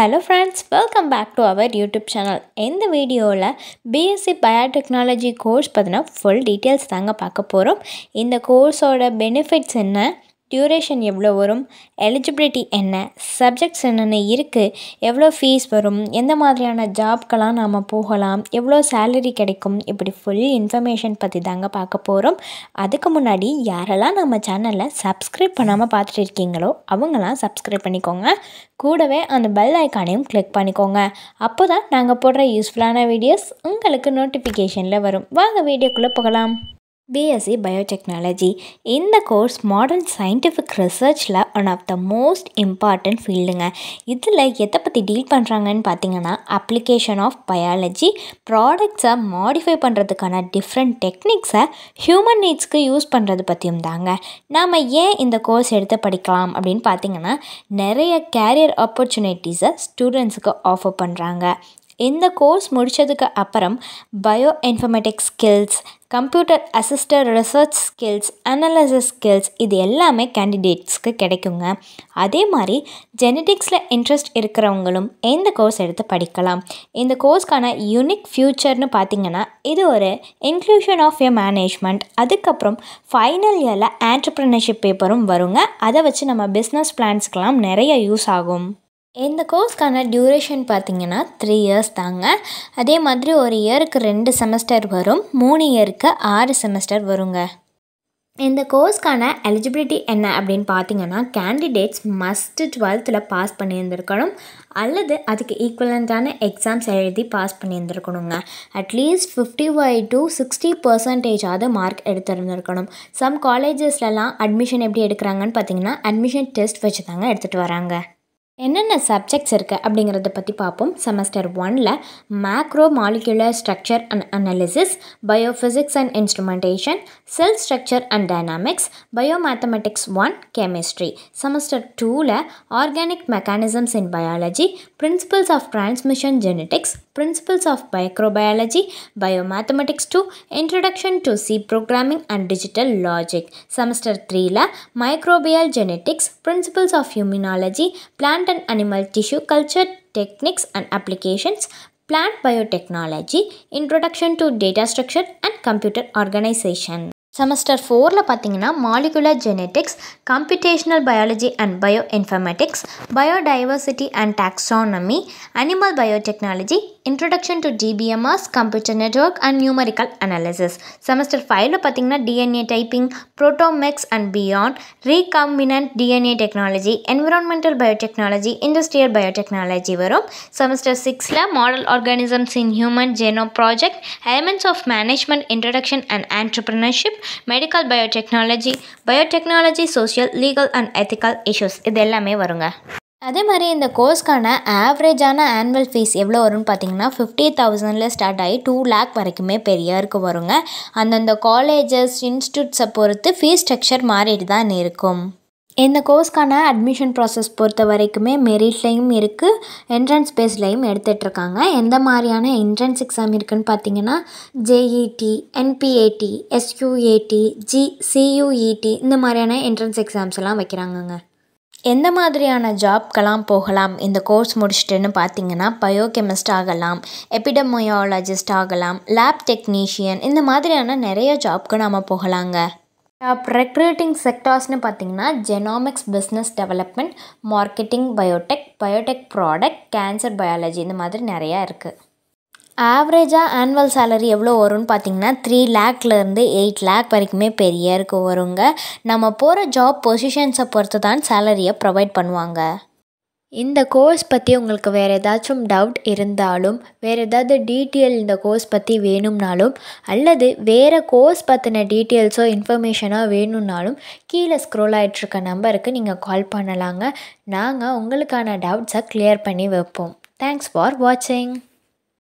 Hello friends welcome back to our YouTube channel இந்த வீடியோவில் BSc biotechnology course பார்த்தீங்கன்னா full details தாங்க பார்க்க போகிறோம் இந்த கோர்ஸோட பெனிஃபிட்ஸ் என்ன? டியூரேஷன் எவ்வளோ வரும்? எலிஜிபிலிட்டி என்ன? சப்ஜெக்ட்ஸ் என்னென்ன இருக்குது எவ்வளோ ஃபீஸ் வரும்? எந்த மாதிரியான ஜாப்க்கெல்லாம் நாம் போகலாம்? எவ்வளோ சேலரி கிடைக்கும்? இப்படி ஃபுல் இன்ஃபர்மேஷன் பற்றி தாங்க பார்க்க போகிறோம் அதுக்கு முன்னாடி யாரெல்லாம் நம்ம சேனலில் சப்ஸ்கிரைப் பண்ணாமல் பார்த்துட்டு இருக்கீங்களோ அவங்களாம் சப்ஸ்கிரைப் பண்ணிக்கோங்க. கூடவே அந்த பெல் ஐக்கானையும் கிளிக் பண்ணிக்கோங்க. அப்போ தான் நாங்கள் போடுற யூஸ்ஃபுல்லான வீடியோஸ் உங்களுக்கு நோட்டிஃபிகேஷனில் வரும். வாங்க வீடியோக்குள்ளே போகலாம். பிஎஸ்சி பயோடெக்னாலஜி இந்த course modern scientific ரிசர்ச்சில் one of the most important ஃபீல்டுங்க இதில் எதை பற்றி டீல் பண்ணுறாங்கன்னு பார்த்தீங்கன்னா அப்ளிகேஷன் ஆஃப் பயாலஜி ப்ராடக்ட்ஸை மாடிஃபை பண்ணுறதுக்கான டிஃப்ரெண்ட் டெக்னிக்ஸை ஹியூமன் நீட்ஸ்க்கு யூஸ் பண்ணுறது பற்றியும் தாங்க. நாம் ஏன் இந்த கோர்ஸ் எடுத்து படிக்கலாம் அப்படின்னு பார்த்தீங்கன்னா நிறைய கேரியர் ஆப்பர்ச்சுனிட்டிஸை ஸ்டூடெண்ட்ஸுக்கு ஆஃபர் பண்ணுறாங்க இந்த கோர்ஸ் முடித்ததுக்கு அப்புறம் bioinformatics skills computer assisted research skills analysis skills இது எல்லாமே கேண்டிடேட்ஸ்க்கு கிடைக்குங்க. அதே மாதிரி ஜெனட்டிக்ஸில் இன்ட்ரெஸ்ட் இருக்கிறவங்களும் இந்த கோர்ஸ் எடுத்து படிக்கலாம். இந்த கோர்ஸ்க்கான யூனிக் ஃப்யூச்சர்னு பார்த்தீங்கன்னா இது ஒரு இன்க்ளூஷன் ஆஃப் எ மேனேஜ்மெண்ட் அதுக்கப்புறம் ஃபைனல் இயரில் ஆண்டர்ப்ரினர்ஷிப் பேப்பரும் வருங்க. அதை வச்சு நம்ம பிஸ்னஸ் பிளான்ஸ்க்கெலாம் நிறைய யூஸ் ஆகும். இந்த கோர்ஸ்க்கான டியூரேஷன் பார்த்திங்கன்னா த்ரீ இயர்ஸ் தாங்க. அதே மாதிரி ஒரு இயருக்கு ரெண்டு செமஸ்டர் வரும் மூணு இயருக்கு ஆறு செமஸ்டர் வருங்க. இந்த கோர்ஸ்க்கான எலிஜிபிலிட்டி என்ன அப்படின்னு பார்த்தீங்கன்னா கேண்டிடேட்ஸ் மஸ்ட்டு டுவெல்த்தில் பாஸ் பண்ணியிருந்திருக்கணும். அல்லது அதுக்கு ஈக்குவலண்ட்டான எக்ஸாம்ஸ் எழுதி pass பண்ணியிருந்திருக்கணுங்க. At least fifty five to sixty பர்சன்டேஜாவது mark எடுத்திருந்திருக்கணும். சம் காலேஜஸ்லலாம் அட்மிஷன் எப்படி எடுக்கிறாங்கன்னு பார்த்தீங்கன்னா அட்மிஷன் டெஸ்ட் வச்சு தாங்க எடுத்துகிட்டு வராங்க. என்னென்ன சப்ஜெக்ட்ஸ் இருக்குது அப்படிங்கிறத பற்றி பார்ப்போம். செமஸ்டர் ஒனில் macromolecular structure and analysis biophysics and instrumentation cell structure and dynamics biomathematics one chemistry semester டூவில் organic mechanisms in biology principles of transmission genetics principles of microbiology biomathematics two introduction to C programming and digital logic semester த்ரீயில் microbial genetics principles of immunology plant and animal tissue culture techniques and applications, plant biotechnology, introduction to data structure and computer organization. Semester ஃபோரில் பார்த்தீங்கன்னா molecular genetics computational biology and bioinformatics biodiversity and taxonomy animal biotechnology introduction to DPMRs computer network and numerical analysis semester ஃபைவ்ல பார்த்தீங்கன்னா DNA typing proteomics and beyond recombinant DNA technology environmental biotechnology industrial biotechnology வரும். Semester சிக்ஸில் model organisms in human genome project elements of management introduction and entrepreneurship medical biotechnology biotechnology social legal and ethical issues இது எல்லாமே வருங்க. அதே மாதிரி இந்த கோர்ஸ்க்கான ஆவரேஜான annual fees எவ்வளோ வரும்னு பார்த்தீங்கன்னா ஃபிஃப்டி தௌசண்டில் ஸ்டார்ட் ஆகி டூ லேக் வரைக்குமே பெரிய இருக்கு வருங்க. அந்தந்த காலேஜஸ் இன்ஸ்டியூட்ஸை பொறுத்து ஃபீஸ் ஸ்ட்ரக்சர் மாறிட்டு தான் இருக்கும். இந்த கோர்ஸ்க்கான அட்மிஷன் ப்ராசஸ் பொறுத்த வரைக்குமே மெரிட்லேயும் இருக்குது என்ட்ரன்ஸ் பேஸ்லேயும் எடுத்துகிட்ருக்காங்க எந்த மாதிரியான என்ட்ரன்ஸ் எக்ஸாம் இருக்குதுன்னு பார்த்தீங்கன்னா JET NPAT SUAT G CUET இந்த மாதிரியான என்ட்ரன்ஸ் எக்ஸாம்ஸ் எல்லாம் வைக்கிறாங்கங்க. எந்த மாதிரியான ஜாப்க்கெல்லாம் போகலாம் இந்த கோர்ஸ் முடிச்சுட்டுன்னு பார்த்தீங்கன்னா பயோகெமிஸ்ட் ஆகலாம் எபிடமோயாலஜிஸ்ட் ஆகலாம் லேப் டெக்னீஷியன் இந்த மாதிரியான நிறைய ஜாப்க்கு நாம் போகலாங்க. ரெக்ரூட்டிங் செக்டார்ஸ்னு பார்த்தீங்கன்னா genomics business development marketing biotech biotech product cancer biology இந்த மாதிரி நிறையா இருக்குது ஆவரேஜாக ஆனுவல் சேலரி எவ்வளோ வரும்னு பார்த்தீங்கன்னா த்ரீ லேக்லேருந்து எயிட் லேக் வரைக்குமே பெரிய இருக்கு. வருங்க நம்ம போகிற ஜாப் பொசிஷன்ஸை பொறுத்து தான் சேலரியை ப்ரொவைட் பண்ணுவாங்க. இந்த கோர்ஸ் பற்றி உங்களுக்கு வேறு ஏதாச்சும் டவுட் இருந்தாலும் வேறு ஏதாவது டீட்டெயில் இந்த கோர்ஸ் பற்றி வேணும்னாலும் அல்லது வேறு கோர்ஸ் பற்றின டீட்டெயில்ஸோ இன்ஃபர்மேஷனோ வேணும்னாலும் கீழே ஸ்க்ரோல் ஆகிட்ருக்க நம்பருக்கு நீங்கள் கால் பண்ணலாங்க. நாங்கள் உங்களுக்கான டவுட்ஸை க்ளியர் பண்ணி வைப்போம். தேங்க்ஸ் ஃபார் வாட்சிங்